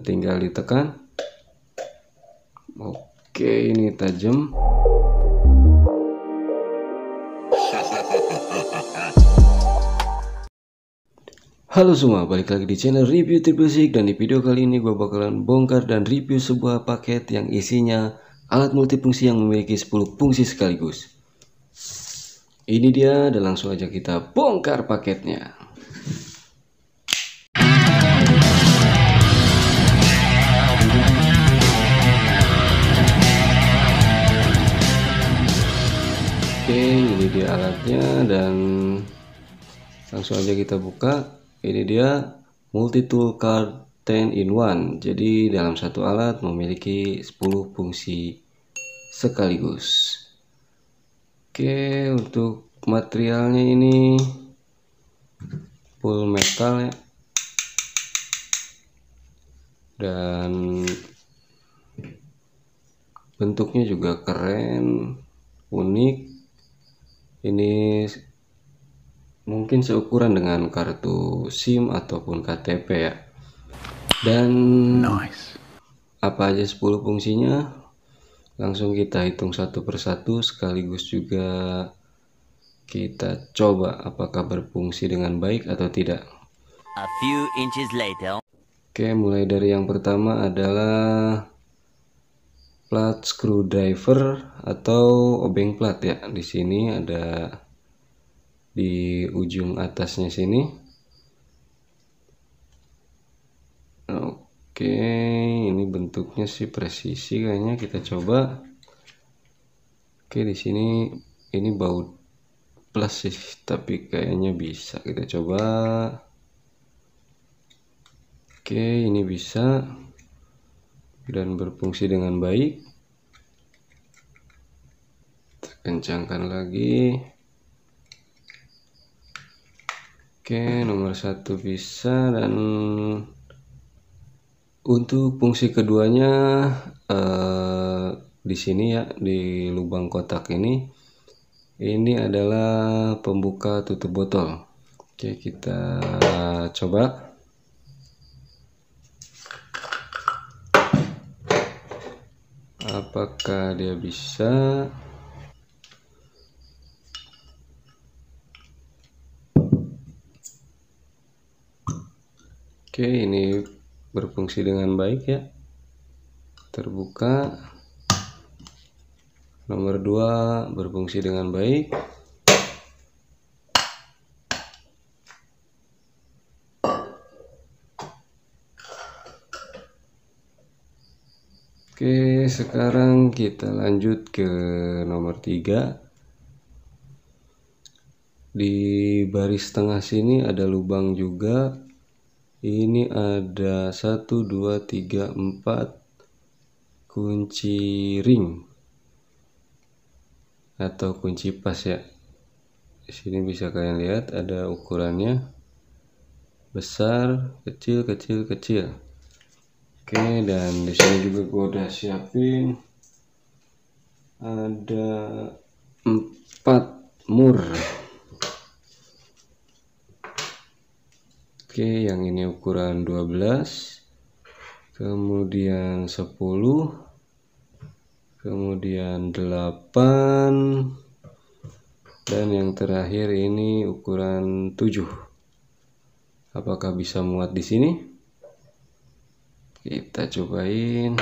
tinggal ditekan oke ini tajam Halo semua, balik lagi di channel review Triple dan di video kali ini gue bakalan bongkar dan review sebuah paket yang isinya alat multifungsi yang memiliki 10 fungsi sekaligus. Ini dia dan langsung aja kita bongkar paketnya. Dia alatnya dan langsung aja kita buka. Ini dia multi tool card 10 in 1 jadi dalam satu alat memiliki 10 fungsi sekaligus. Oke untuk materialnya ini full metal ya. Dan bentuknya juga keren unik ini mungkin seukuran dengan kartu SIM ataupun KTP ya dan nice. apa aja 10 fungsinya langsung kita hitung satu persatu sekaligus juga kita coba apakah berfungsi dengan baik atau tidak A few inches later. Oke mulai dari yang pertama adalah plat screwdriver atau obeng plat ya. Di sini ada di ujung atasnya sini. Oke ini bentuknya sih presisi kayaknya kita coba. Oke di sini ini baut plus sih tapi kayaknya bisa. Kita coba. Oke ini bisa dan berfungsi dengan baik kencangkan lagi Oke, nomor satu bisa dan untuk fungsi keduanya eh, di sini ya di lubang kotak ini ini adalah pembuka tutup botol. Oke, kita coba. Apakah dia bisa? Oke, ini berfungsi dengan baik ya. Terbuka. Nomor 2 berfungsi dengan baik. Oke, sekarang kita lanjut ke nomor 3. Di baris tengah sini ada lubang juga. Ini ada 1 2 3 4 kunci ring. Atau kunci pas ya. Di sini bisa kalian lihat ada ukurannya. Besar kecil kecil kecil oke dan di sini juga gue udah siapin ada empat mur Oke, yang ini ukuran 12. Kemudian 10. Kemudian 8. Dan yang terakhir ini ukuran 7. Apakah bisa muat di sini? Kita cobain.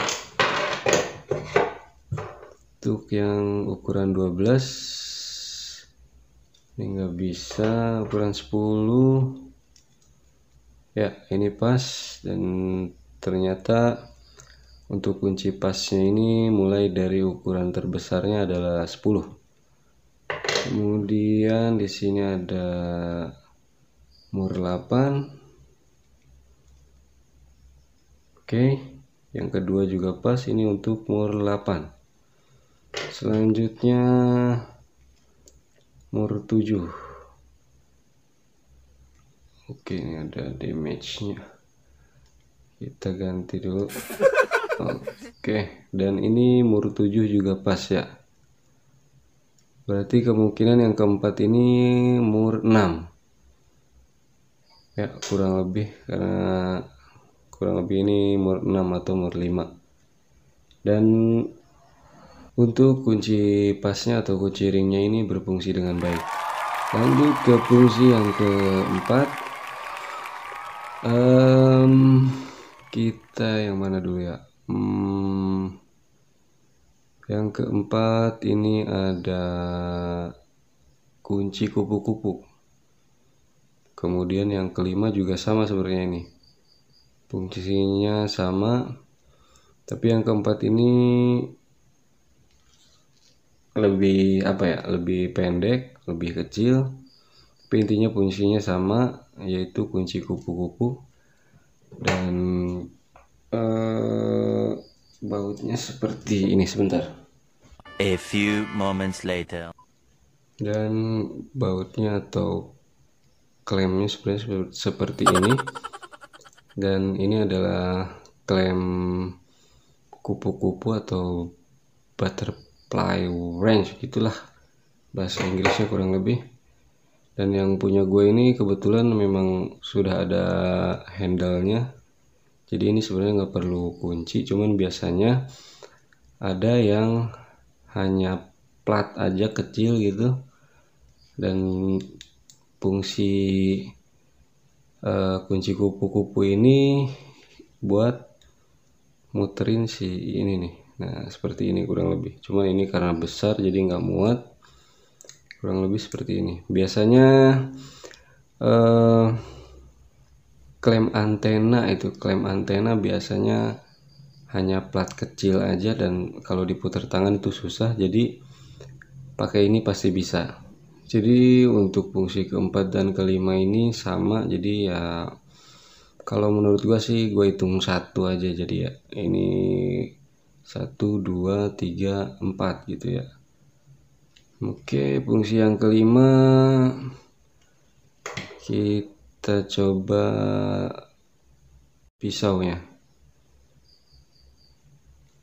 Untuk yang ukuran 12 ini nggak bisa. Ukuran 10 ya ini pas. Dan ternyata untuk kunci pasnya ini mulai dari ukuran terbesarnya adalah 10 kemudian di sini ada mur 8 oke yang kedua juga pas ini untuk mur 8 selanjutnya mur 7 oke ini ada damage nya kita ganti dulu. Oke dan ini mur 7 juga pas ya. Berarti kemungkinan yang keempat ini mur 6 ya kurang lebih karena kurang lebih ini umur 6 atau umur 5 dan untuk kunci pasnya atau kunci ringnya ini berfungsi dengan baik. Lanjut ke fungsi yang keempat. Um, kita yang mana dulu ya? Hmm, yang keempat ini ada kunci kupu-kupu. Kemudian yang kelima juga sama sebenarnya ini fungsinya sama. Tapi yang keempat ini lebih apa ya lebih pendek lebih kecil. Tapi intinya fungsinya sama yaitu kunci kupu-kupu. Dan uh, bautnya seperti ini sebentar. A few moments later. Dan bautnya atau klemnya sebenarnya seperti ini dan ini adalah klem kupu-kupu atau butterfly range gitulah bahasa Inggrisnya kurang lebih. Dan yang punya gue ini kebetulan memang sudah ada handle-nya. Jadi ini sebenarnya nggak perlu kunci cuman biasanya ada yang hanya plat aja kecil gitu. Dan fungsi uh, kunci kupu-kupu ini buat muterin si ini nih. Nah seperti ini kurang lebih. Cuma ini karena besar jadi nggak muat. Kurang lebih seperti ini. Biasanya uh, klaim antena itu. Klaim antena biasanya hanya plat kecil aja dan kalau diputar tangan itu susah. Jadi pakai ini pasti bisa jadi untuk fungsi keempat dan kelima ini sama jadi ya kalau menurut gua sih gue hitung satu aja jadi ya. Ini satu dua tiga empat gitu ya. Oke fungsi yang kelima kita coba pisaunya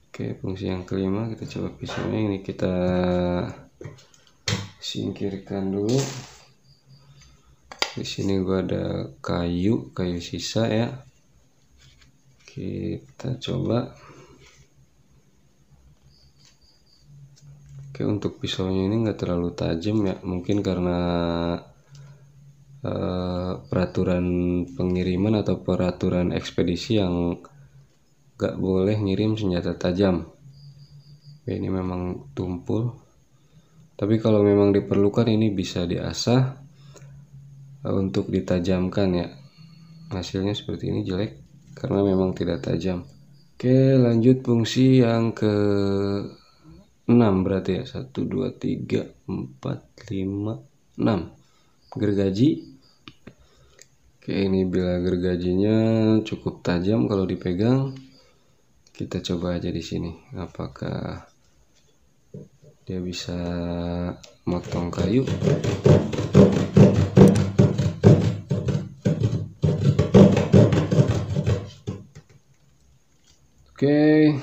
oke fungsi yang kelima kita coba pisaunya. Ini kita singkirkan dulu. Di sini gua ada kayu kayu sisa ya. Kita coba. Oke untuk pisaunya ini enggak terlalu tajam ya. Mungkin karena uh, peraturan pengiriman atau peraturan ekspedisi yang gak boleh ngirim senjata tajam. Ini memang tumpul tapi kalau memang diperlukan ini bisa diasah eh, untuk ditajamkan ya. Hasilnya seperti ini jelek karena memang tidak tajam. Oke lanjut fungsi yang ke 6 berarti ya. 1 2 3 4 5 6 gergaji. Oke ini bila gergajinya cukup tajam kalau dipegang kita coba aja di sini. Apakah dia bisa motong kayu. Oke.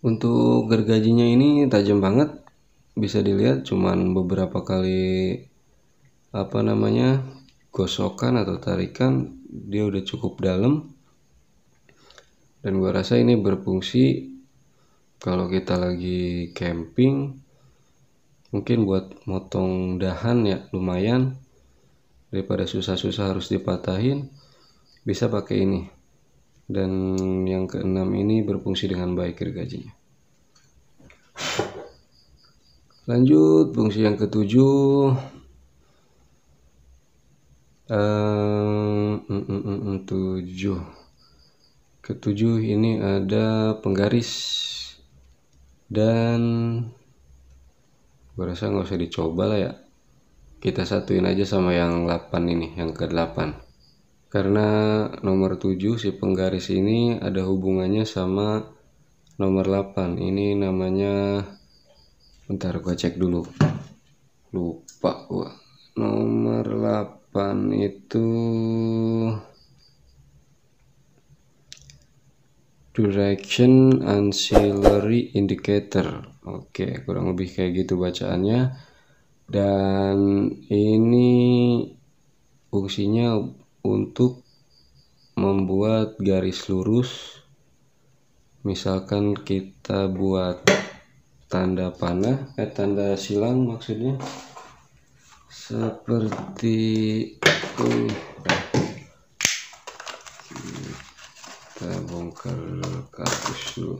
Untuk gergajinya ini tajam banget. Bisa dilihat cuman beberapa kali apa namanya gosokan atau tarikan dia udah cukup dalam. Dan gua rasa ini berfungsi kalau kita lagi camping mungkin buat motong dahan ya lumayan. Daripada susah-susah harus dipatahin bisa pakai ini. Dan yang keenam ini berfungsi dengan baik gergajinya. Lanjut fungsi yang ketujuh. Um, tujuh. Ketujuh ini ada penggaris dan gue rasa nggak usah dicoba lah ya. Kita satuin aja sama yang 8 ini yang ke 8 karena nomor 7 si penggaris ini ada hubungannya sama nomor 8 ini namanya bentar gue cek dulu. Lupa gua. Nomor 8 itu direction ancillary indicator. Oke, kurang lebih kayak gitu bacaannya. Dan ini fungsinya untuk membuat garis lurus. Misalkan kita buat tanda panah eh tanda silang maksudnya. Seperti ini kita bongkar kardus dulu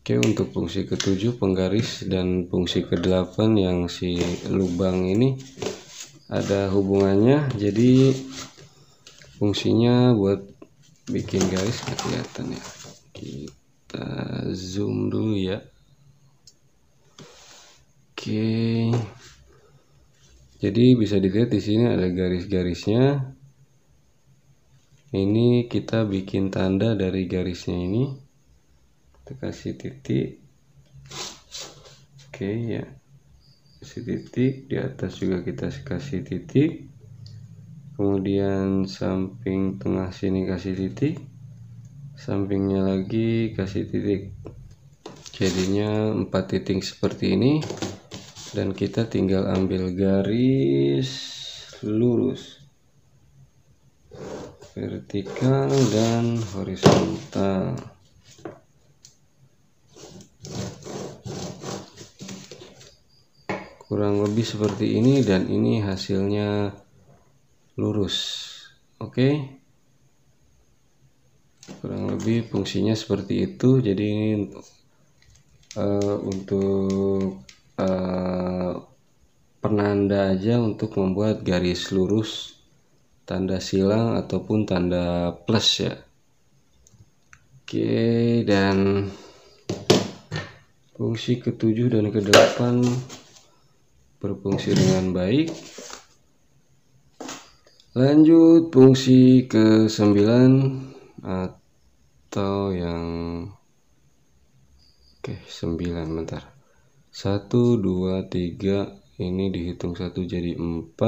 Oke untuk fungsi ketujuh penggaris dan fungsi kedelapan yang si lubang ini ada hubungannya. Jadi fungsinya buat bikin garis kelihatan ya. Kita zoom dulu ya. Oke jadi bisa dilihat di sini ada garis-garisnya. Ini kita bikin tanda dari garisnya ini. Kita kasih titik. Oke ya. Kasih titik. Di atas juga kita kasih titik. Kemudian samping tengah sini kasih titik. Sampingnya lagi kasih titik. Jadinya empat titik seperti ini dan kita tinggal ambil garis lurus. Vertikal dan horizontal. Kurang lebih seperti ini dan ini hasilnya lurus. Oke? Okay? kurang lebih fungsinya seperti itu. Jadi ini uh, untuk uh, penanda aja untuk membuat garis lurus tanda silang ataupun tanda plus ya oke dan fungsi ketujuh dan kedelapan berfungsi dengan baik. Lanjut fungsi ke-9 atau yang Oke, 9 bentar. 1 2 3 ini dihitung satu jadi 4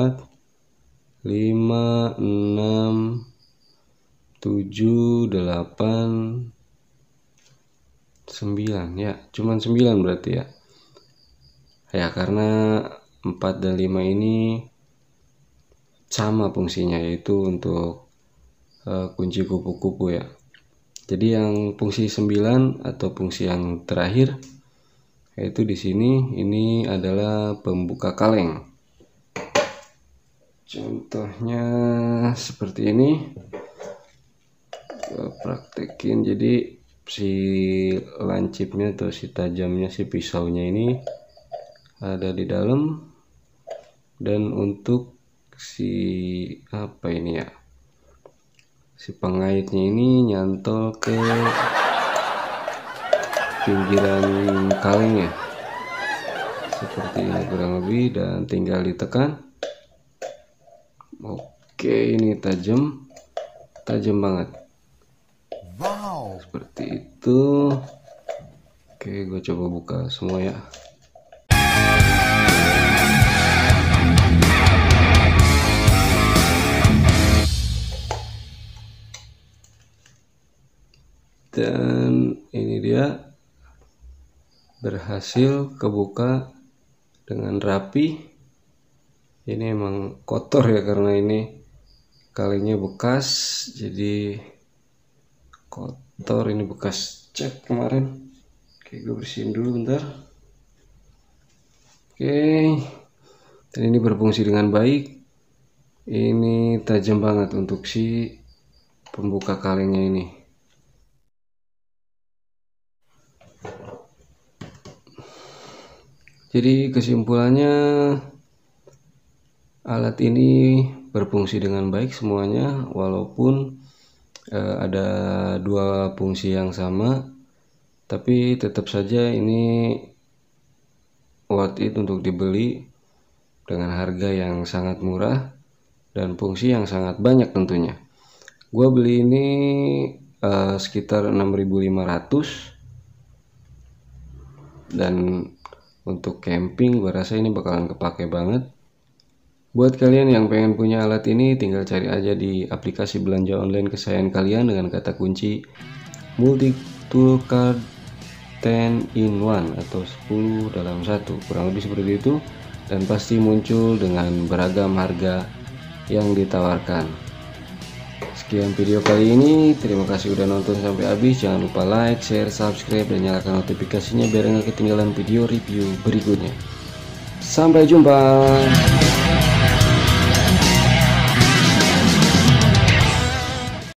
5 6 7 8 9 ya, cuman 9 berarti ya. Ya, karena 4 dan 5 ini sama fungsinya yaitu untuk uh, kunci kupu-kupu ya. Jadi yang fungsi 9 atau fungsi yang terakhir yaitu di sini ini adalah pembuka kaleng. Contohnya seperti ini. praktekin jadi si lancipnya atau si tajamnya si pisaunya ini ada di dalam dan untuk si apa ini ya si pengaitnya ini nyantol ke pinggiran kaleng ya. Seperti ini kurang lebih dan tinggal ditekan. Oke ini tajam. Tajam banget. Wow. Seperti itu. Oke gue coba buka semua ya. Dan berhasil kebuka dengan rapi. Ini emang kotor ya karena ini kalinya bekas jadi kotor. Ini bekas cat kemarin. Oke gue bersihin dulu bentar. Oke dan ini berfungsi dengan baik. Ini tajam banget untuk si pembuka kalengnya ini Jadi kesimpulannya alat ini berfungsi dengan baik semuanya walaupun eh, ada dua fungsi yang sama tapi tetap saja ini worth it untuk dibeli dengan harga yang sangat murah dan fungsi yang sangat banyak tentunya. Gua beli ini uh, sekitar 6500 dan untuk camping gue rasa ini bakalan kepake banget. Buat kalian yang pengen punya alat ini tinggal cari aja di aplikasi belanja online kesayangan kalian dengan kata kunci multi tool card 10 in 1 atau 10 dalam satu. Kurang lebih seperti itu. Dan pasti muncul dengan beragam harga yang ditawarkan. Sekian video kali ini, terima kasih udah nonton sampai habis. Jangan lupa like, share, subscribe, dan nyalakan notifikasinya biar nggak ketinggalan video review berikutnya. Sampai jumpa.